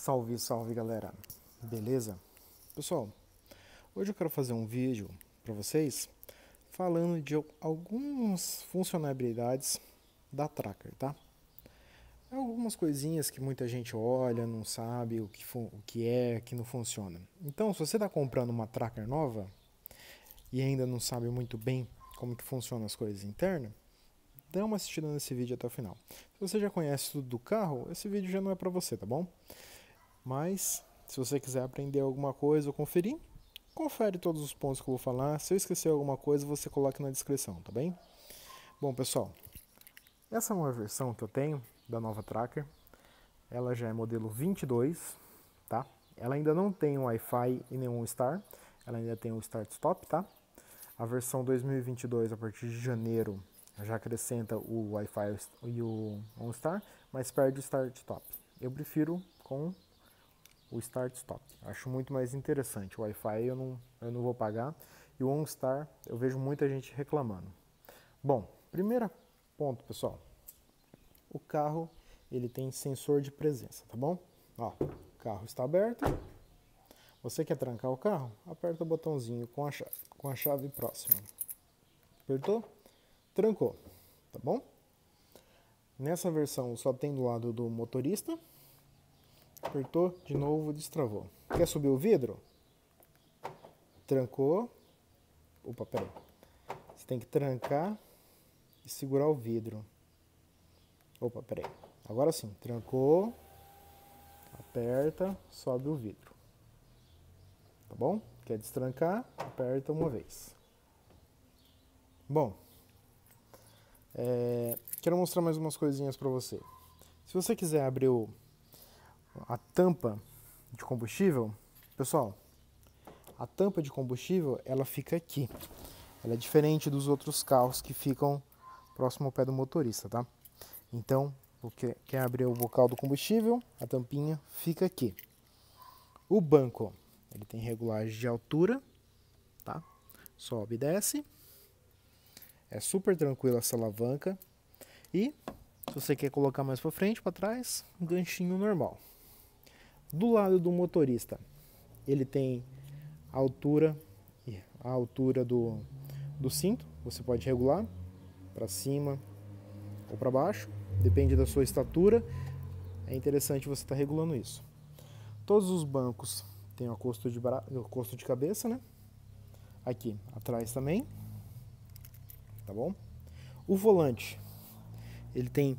Salve, salve galera, beleza? Pessoal, hoje eu quero fazer um vídeo para vocês falando de algumas funcionalidades da Tracker, tá? Algumas coisinhas que muita gente olha, não sabe o que, o que é, que não funciona. Então, se você está comprando uma Tracker nova e ainda não sabe muito bem como que funcionam as coisas internas, dá uma assistida nesse vídeo até o final. Se você já conhece tudo do carro, esse vídeo já não é para você, tá bom? Mas, se você quiser aprender alguma coisa ou conferir, confere todos os pontos que eu vou falar. Se eu esquecer alguma coisa, você coloca na descrição, tá bem? Bom, pessoal, essa é uma versão que eu tenho da nova Tracker. Ela já é modelo 22, tá? Ela ainda não tem um Wi-Fi e nenhum Star. Ela ainda tem o um Start-Stop, tá? A versão 2022, a partir de janeiro, já acrescenta o Wi-Fi e o OnStar, mas perde o Start-Stop. Eu prefiro com o Start Stop. Acho muito mais interessante. O Wi-Fi eu não, eu não vou pagar e o OnStar eu vejo muita gente reclamando. Bom, primeiro ponto, pessoal. O carro ele tem sensor de presença, tá bom? Ó, o carro está aberto. Você quer trancar o carro? Aperta o botãozinho com a chave, com a chave próxima. Apertou? Trancou, tá bom? Nessa versão só tem do lado do motorista Apertou, de novo, destravou. Quer subir o vidro? Trancou. Opa, peraí. Você tem que trancar e segurar o vidro. Opa, peraí. Agora sim, trancou, aperta, sobe o vidro. Tá bom? Quer destrancar? Aperta uma vez. Bom, é, quero mostrar mais umas coisinhas para você. Se você quiser abrir o a tampa de combustível, pessoal, a tampa de combustível ela fica aqui. Ela é diferente dos outros carros que ficam próximo ao pé do motorista, tá? Então, porque quer abrir o bocal do combustível, a tampinha fica aqui. O banco, ele tem regulagem de altura, tá? Sobe e desce. É super tranquila essa alavanca. E se você quer colocar mais para frente, para trás, um ganchinho normal. Do lado do motorista, ele tem a altura, a altura do, do cinto, você pode regular para cima ou para baixo, depende da sua estatura. É interessante você estar tá regulando isso. Todos os bancos têm o costo de, o costo de cabeça, né? Aqui atrás também, tá bom? O volante, ele tem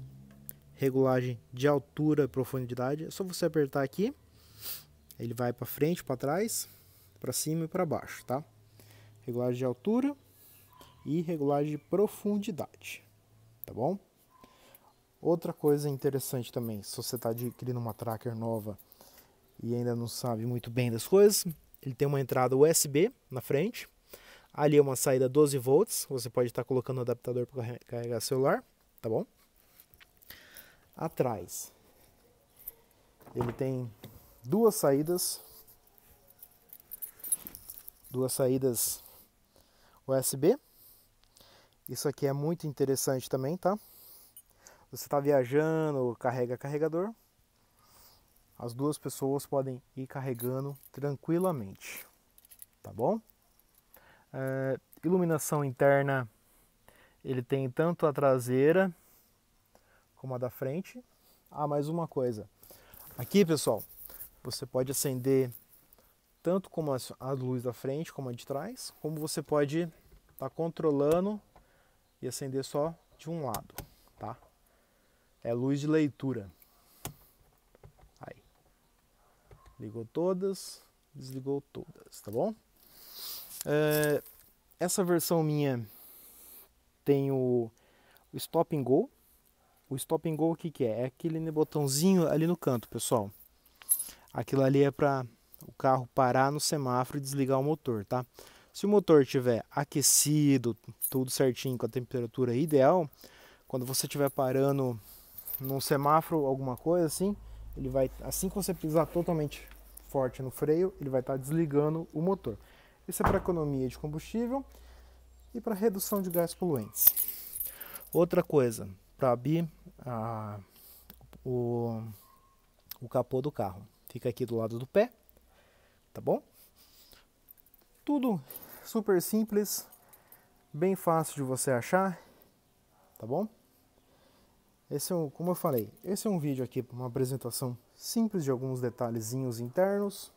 regulagem de altura e profundidade. É só você apertar aqui ele vai para frente, para trás, para cima e para baixo, tá? Regulagem de altura e regulagem de profundidade, tá bom? Outra coisa interessante também, se você está adquirindo uma tracker nova e ainda não sabe muito bem das coisas, ele tem uma entrada USB na frente, ali é uma saída 12 volts, você pode estar tá colocando o adaptador para carregar celular, tá bom? Atrás, ele tem duas saídas, duas saídas USB. Isso aqui é muito interessante também, tá? Você está viajando, carrega carregador, as duas pessoas podem ir carregando tranquilamente, tá bom? É, iluminação interna, ele tem tanto a traseira como a da frente. Ah, mais uma coisa. Aqui, pessoal, você pode acender tanto como a luz da frente como a de trás, como você pode estar tá controlando e acender só de um lado, tá? É luz de leitura. Aí. Ligou todas, desligou todas, tá bom? É, essa versão minha tem o, o Stop and Go. O Stop and Go o que, que é? É aquele botãozinho ali no canto, pessoal. Aquilo ali é para o carro parar no semáforo e desligar o motor, tá? Se o motor estiver aquecido, tudo certinho com a temperatura ideal, quando você estiver parando num semáforo, alguma coisa assim, ele vai, assim que você pisar totalmente forte no freio, ele vai estar tá desligando o motor. Isso é para economia de combustível e para redução de gás poluentes. Outra coisa, para abrir a, o, o capô do carro fica aqui do lado do pé, tá bom? Tudo super simples, bem fácil de você achar, tá bom? Esse é um, como eu falei, esse é um vídeo aqui para uma apresentação simples de alguns detalhezinhos internos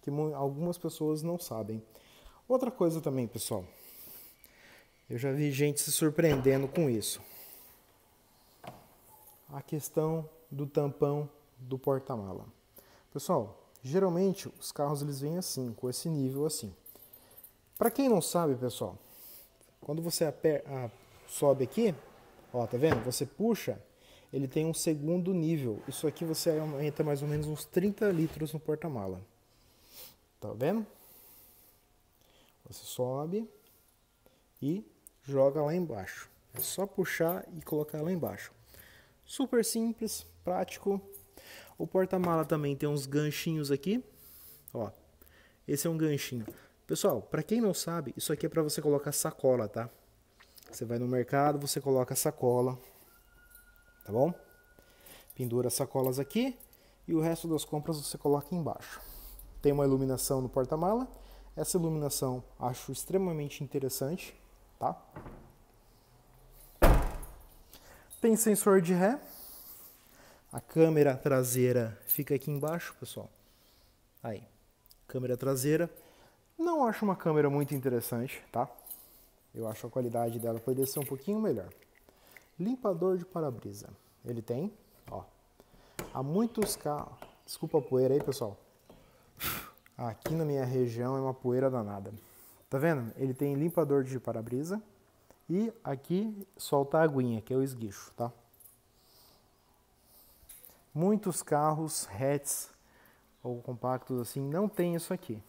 que algumas pessoas não sabem. Outra coisa também, pessoal, eu já vi gente se surpreendendo com isso. A questão do tampão do porta-mala. Pessoal, geralmente os carros eles vêm assim, com esse nível assim. Para quem não sabe, pessoal, quando você sobe aqui, ó, tá vendo? Você puxa, ele tem um segundo nível. Isso aqui você aumenta mais ou menos uns 30 litros no porta-mala. Tá vendo? Você sobe e joga lá embaixo. É só puxar e colocar lá embaixo. Super simples, prático. O porta-mala também tem uns ganchinhos aqui. Ó, esse é um ganchinho. Pessoal, para quem não sabe, isso aqui é para você colocar sacola, tá? Você vai no mercado, você coloca sacola, tá bom? Pendura as sacolas aqui e o resto das compras você coloca embaixo. Tem uma iluminação no porta-mala. Essa iluminação acho extremamente interessante tá? Tem sensor de ré. A câmera traseira fica aqui embaixo, pessoal. Aí, câmera traseira. Não acho uma câmera muito interessante, tá? Eu acho a qualidade dela poderia ser um pouquinho melhor. Limpador de para-brisa. Ele tem, ó. Há muitos carros. Desculpa a poeira aí, pessoal. Aqui na minha região é uma poeira danada. Tá vendo? Ele tem limpador de para-brisa e aqui solta a aguinha, que é o esguicho, tá? Muitos carros hatches ou compactos assim não tem isso aqui.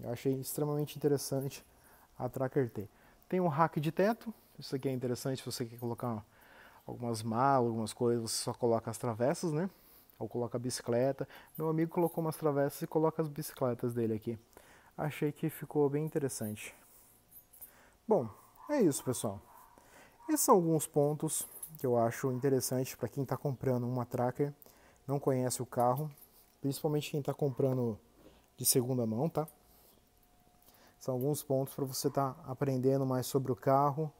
Eu achei extremamente interessante a Tracker ter. Tem um rack de teto, isso aqui é interessante se você quer colocar algumas malas, algumas coisas, você só coloca as travessas, né? Ou coloca a bicicleta. Meu amigo colocou umas travessas e coloca as bicicletas dele aqui achei que ficou bem interessante. Bom, é isso, pessoal. Esses são alguns pontos que eu acho interessante para quem está comprando uma Tracker, não conhece o carro, principalmente quem está comprando de segunda mão, tá? São alguns pontos para você estar tá aprendendo mais sobre o carro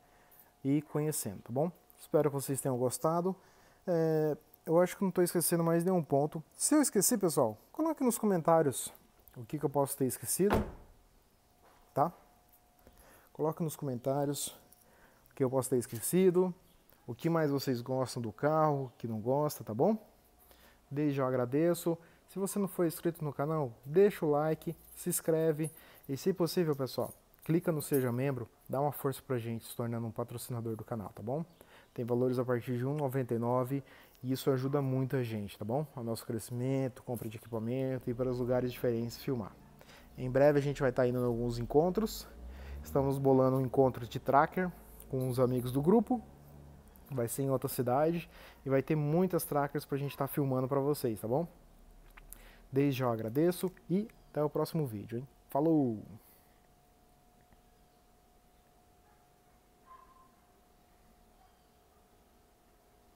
e conhecendo, tá bom? Espero que vocês tenham gostado. É, eu acho que não estou esquecendo mais nenhum ponto. Se eu esqueci, pessoal, coloque nos comentários o que, que eu posso ter esquecido, tá? Coloque nos comentários o que eu posso ter esquecido, o que mais vocês gostam do carro, o que não gosta, tá bom? Desde já agradeço. Se você não for inscrito no canal, deixa o like, se inscreve e, se possível, pessoal, clica no Seja Membro, dá uma força pra gente se tornando um patrocinador do canal, tá bom? Tem valores a partir de R$ 1,99 e isso ajuda muito a gente, tá bom? Ao nosso crescimento, compra de equipamento e para os lugares diferentes filmar. Em breve a gente vai estar tá indo em alguns encontros. Estamos bolando um encontro de tracker com os amigos do grupo. Vai ser em outra cidade e vai ter muitas trackers para a gente estar tá filmando para vocês, tá bom? Desde já eu agradeço e até o próximo vídeo, hein? Falou!